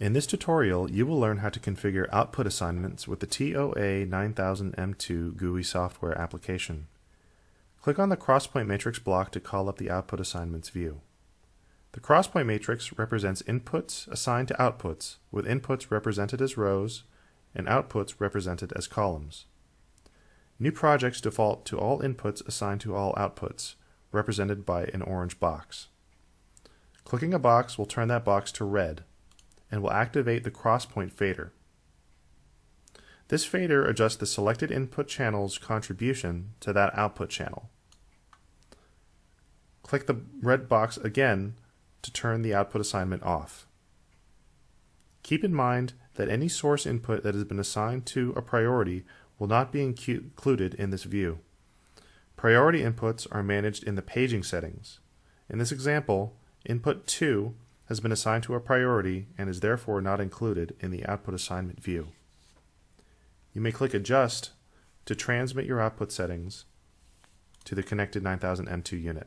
In this tutorial, you will learn how to configure output assignments with the TOA 9000M2 GUI software application. Click on the crosspoint matrix block to call up the output assignments view. The crosspoint matrix represents inputs assigned to outputs, with inputs represented as rows and outputs represented as columns. New projects default to all inputs assigned to all outputs, represented by an orange box. Clicking a box will turn that box to red, and will activate the crosspoint fader. This fader adjusts the selected input channel's contribution to that output channel. Click the red box again to turn the output assignment off. Keep in mind that any source input that has been assigned to a priority will not be included in this view. Priority inputs are managed in the paging settings. In this example, input 2 has been assigned to a priority and is therefore not included in the output assignment view. You may click Adjust to transmit your output settings to the connected 9000 M2 unit.